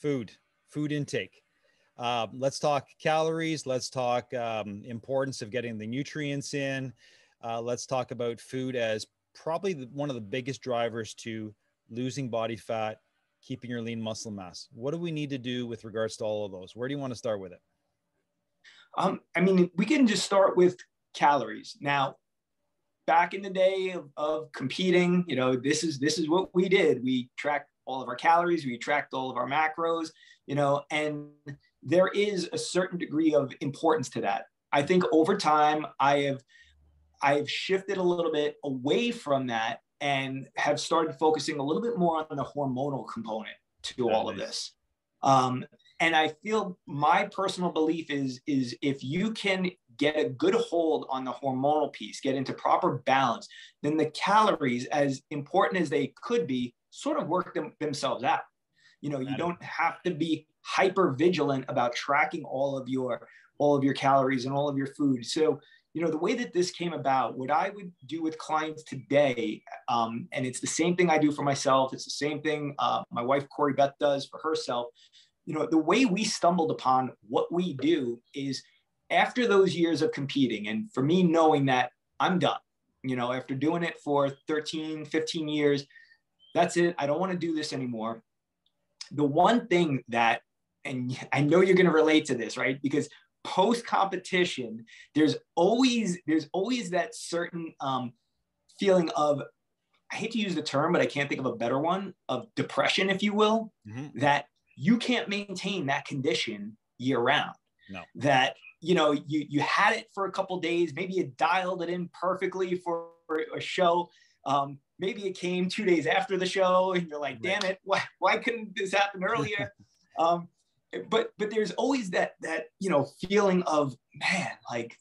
food, food intake. Uh, let's talk calories. Let's talk um, importance of getting the nutrients in. Uh, let's talk about food as probably the, one of the biggest drivers to losing body fat, keeping your lean muscle mass. What do we need to do with regards to all of those? Where do you want to start with it? Um, I mean, we can just start with calories. Now, back in the day of, of competing, you know, this is this is what we did. We tracked all of our calories, we tracked all of our macros, you know, and there is a certain degree of importance to that. I think over time I have I've shifted a little bit away from that and have started focusing a little bit more on the hormonal component to all of this. Um, and I feel my personal belief is is if you can get a good hold on the hormonal piece, get into proper balance, then the calories, as important as they could be, sort of work them, themselves out. You know, you don't have to be hyper vigilant about tracking all of your all of your calories and all of your food. So you know, the way that this came about, what I would do with clients today, um, and it's the same thing I do for myself. It's the same thing uh, my wife Corrie-Beth does for herself. You know, the way we stumbled upon what we do is after those years of competing, and for me knowing that I'm done. You know, after doing it for 13, 15 years, that's it. I don't want to do this anymore. The one thing that, and I know you're going to relate to this, right? Because post competition there's always there's always that certain um, feeling of i hate to use the term but i can't think of a better one of depression if you will mm-hmm. that you can't maintain that condition year round no that you know you you had it for a couple days maybe you dialed it in perfectly for a show um, maybe it came two days after the show and you're like damn it why, why couldn't this happen earlier? Um, but but there's always that that you know feeling of man like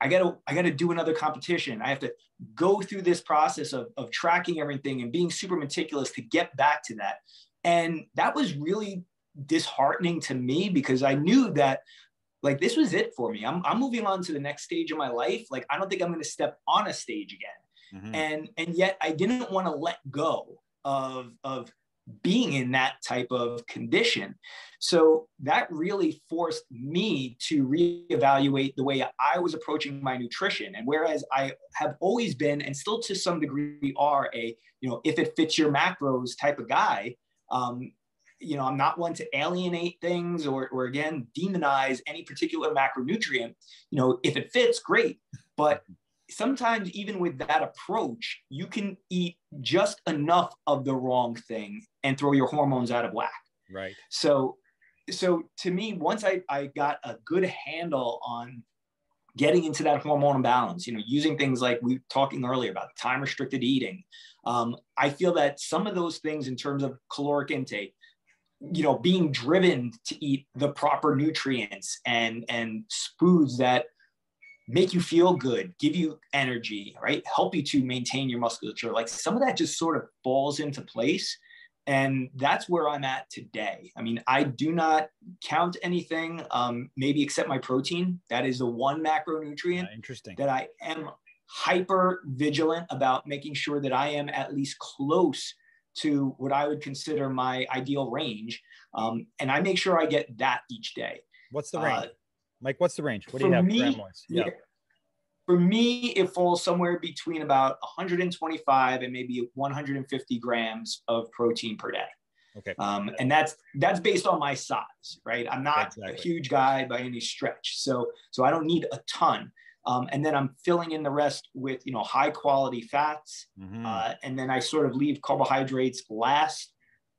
i gotta i gotta do another competition. I have to go through this process of, of tracking everything and being super meticulous to get back to that. And that was really disheartening to me because i knew that like this was it for me. I'm, I'm moving on to the next stage of my life. Like i don't think i'm going to step on a stage again mm-hmm. and and yet i didn't want to let go of of being in that type of condition. So that really forced me to reevaluate the way I was approaching my nutrition. And whereas I have always been, and still to some degree are a, you know, if it fits your macros type of guy, um, you know, I'm not one to alienate things or, or again, demonize any particular macronutrient. You know, if it fits, great. But sometimes even with that approach, you can eat just enough of the wrong thing and throw your hormones out of whack. Right. So, so to me, once I, I got a good handle on getting into that hormonal balance, you know, using things like we were talking earlier about time restricted eating, um, I feel that some of those things in terms of caloric intake, you know, being driven to eat the proper nutrients and and foods that make you feel good, give you energy, right? Help you to maintain your musculature. Like some of that just sort of falls into place. And that's where I'm at today. I mean, I do not count anything, um, maybe except my protein. That is the one macronutrient yeah, interesting. that I am hyper vigilant about making sure that I am at least close to what I would consider my ideal range. Um, and I make sure I get that each day. What's the range? Uh, Mike, what's the range? What do you have me, Yeah. For me, it falls somewhere between about 125 and maybe 150 grams of protein per day. Okay. Um, and that's that's based on my size, right? I'm not exactly. a huge guy by any stretch, so so I don't need a ton. Um, and then I'm filling in the rest with you know high quality fats, mm-hmm. uh, and then I sort of leave carbohydrates last.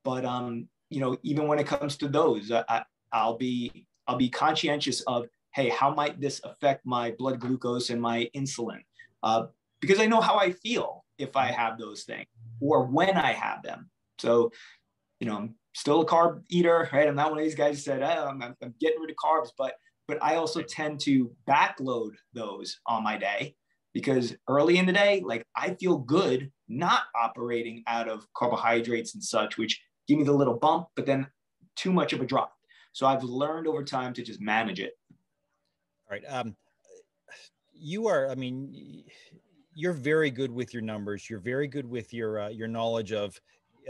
But um, you know, even when it comes to those, I, I'll be I'll be conscientious of, hey, how might this affect my blood glucose and my insulin? Uh, because I know how I feel if I have those things or when I have them. So, you know, I'm still a carb eater, right? I'm not one of these guys who said, oh, I'm, I'm getting rid of carbs, but but I also tend to backload those on my day because early in the day, like I feel good not operating out of carbohydrates and such, which give me the little bump, but then too much of a drop. So I've learned over time to just manage it. All right. Um, you are, I mean, you're very good with your numbers. You're very good with your uh, your knowledge of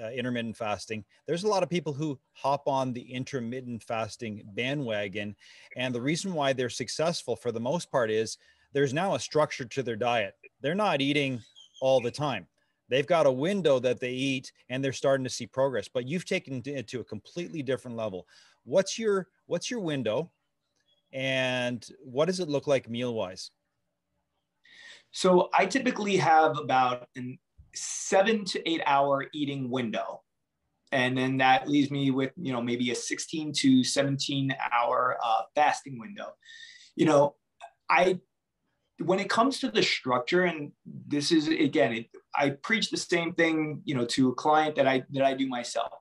uh, intermittent fasting. There's a lot of people who hop on the intermittent fasting bandwagon. And the reason why they're successful for the most part is there's now a structure to their diet. They're not eating all the time. They've got a window that they eat and they're starting to see progress, but you've taken it to a completely different level. What's your what's your window and what does it look like meal wise? So I typically have about an seven to eight hour eating window. And then that leaves me with, you know, maybe a 16 to 17 hour uh, fasting window. You know, I, when it comes to the structure, and this is again, it, I preach the same thing, you know, to a client that I that I do myself.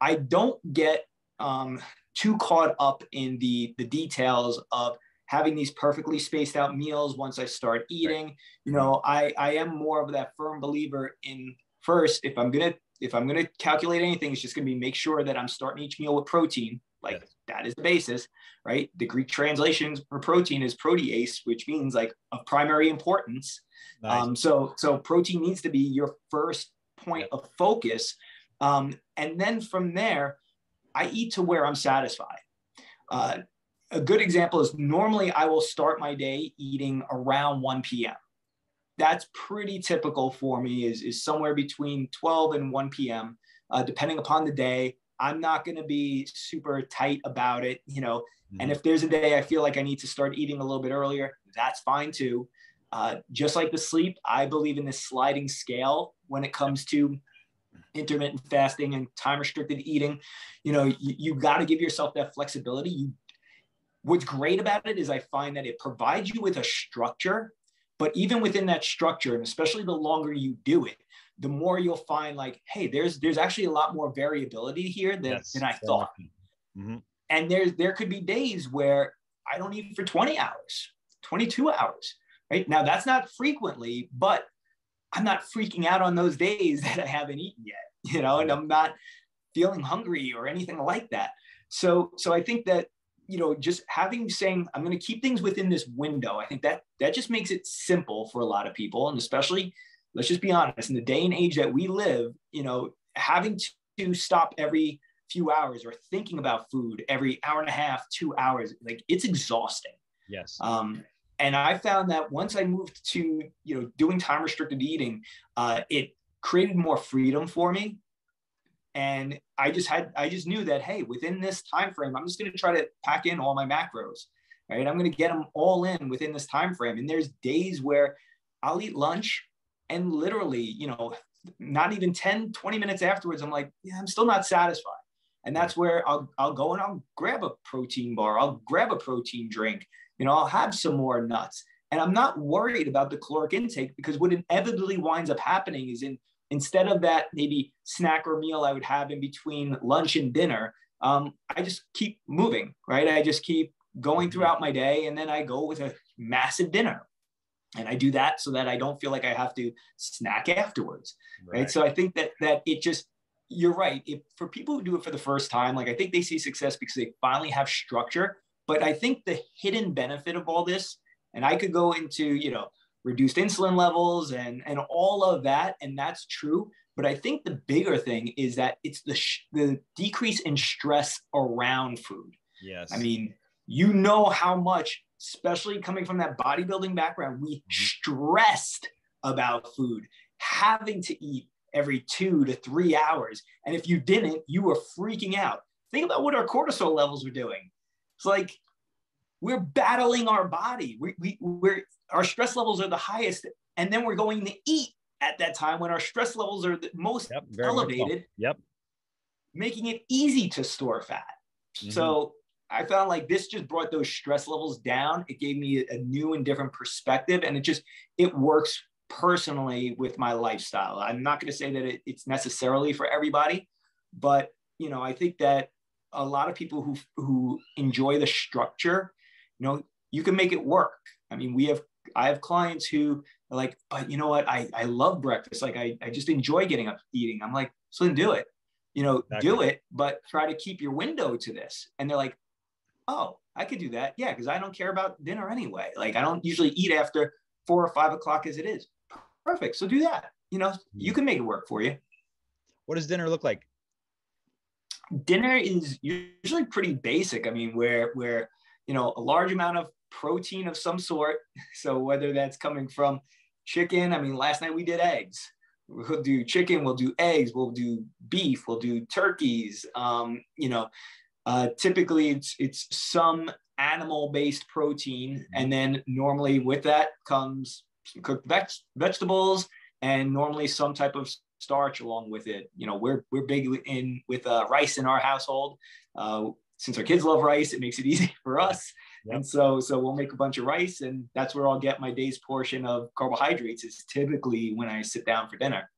I don't get um, too caught up in the the details of having these perfectly spaced out meals once I start eating. Right. You know, I I am more of that firm believer in first if I'm gonna if I'm gonna calculate anything, it's just gonna be make sure that I'm starting each meal with protein. Like yes. That is the basis, right? The Greek translation for protein is protease, which means like of primary importance. Nice. Um, so so protein needs to be your first point of focus. Um, and then from there, I eat to where I'm satisfied. Uh, a good example is normally I will start my day eating around 1 p.m. That's pretty typical for me is, is somewhere between 12 and 1 p.m. Uh, depending upon the day. I'm not going to be super tight about it, you know. Mm-hmm. And if there's a day I feel like I need to start eating a little bit earlier, that's fine too. Uh, just like the sleep, I believe in this sliding scale when it comes to intermittent fasting and time restricted eating. You know, you, you got to give yourself that flexibility. You what's great about it is I find that it provides you with a structure, but even within that structure, and especially the longer you do it, the more you'll find like, hey, there's there's actually a lot more variability here than, yes, than I thought. Mm-hmm. And there's there could be days where I don't eat for 20 hours, 22 hours. Right. Now that's not frequently, but I'm not freaking out on those days that I haven't eaten yet, you know, and I'm not feeling hungry or anything like that. So so I think that you know, just having saying I'm going to keep things within this window. I think that that just makes it simple for a lot of people, and especially, let's just be honest, in the day and age that we live, you know, having to stop every few hours or thinking about food every hour and a half, two hours, like it's exhausting. Yes. Um, and I found that once I moved to you know doing time restricted eating, uh, it created more freedom for me and i just had i just knew that hey within this time frame i'm just going to try to pack in all my macros right i'm going to get them all in within this time frame and there's days where i'll eat lunch and literally you know not even 10 20 minutes afterwards i'm like yeah i'm still not satisfied and that's where i'll, I'll go and i'll grab a protein bar i'll grab a protein drink you know i'll have some more nuts and i'm not worried about the caloric intake because what inevitably winds up happening is in instead of that maybe snack or meal I would have in between lunch and dinner, um, I just keep moving, right? I just keep going mm-hmm. throughout my day and then I go with a massive dinner. And I do that so that I don't feel like I have to snack afterwards. Right. right? So I think that that it just you're right. If for people who do it for the first time, like I think they see success because they finally have structure. But I think the hidden benefit of all this, and I could go into, you know, reduced insulin levels and and all of that and that's true but i think the bigger thing is that it's the sh- the decrease in stress around food yes i mean you know how much especially coming from that bodybuilding background we mm-hmm. stressed about food having to eat every 2 to 3 hours and if you didn't you were freaking out think about what our cortisol levels were doing it's like we're battling our body. We, we, we're our stress levels are the highest, and then we're going to eat at that time when our stress levels are the most yep, elevated. Yep. Making it easy to store fat. Mm-hmm. So I found like this just brought those stress levels down. It gave me a new and different perspective, and it just it works personally with my lifestyle. I'm not going to say that it, it's necessarily for everybody, but you know, I think that a lot of people who who enjoy the structure, you know, you can make it work. I mean, we have I have clients who are like, but you know what? I, I love breakfast. Like I, I just enjoy getting up eating. I'm like, so then do it. You know, exactly. do it, but try to keep your window to this. And they're like, oh, I could do that. Yeah, because I don't care about dinner anyway. Like I don't usually eat after four or five o'clock as it is. Perfect. So do that. You know, you mm-hmm. can make it work for you. what does dinner look like? Dinner is usually pretty basic. I mean, where where you know a large amount of protein of some sort. So whether that's coming from chicken, I mean, last night we did eggs. We'll do chicken, we'll do eggs, we'll do beef, we'll do turkeys. Um, you know, uh, typically it's it's some animal-based protein, mm-hmm. and then normally with that comes cooked veg- vegetables and normally some type of starch along with it. You know, we're we're big in with uh, rice in our household. Uh, since our kids love rice, it makes it easy for us. Yep. And so, so we'll make a bunch of rice, and that's where I'll get my day's portion of carbohydrates. Is typically when I sit down for dinner.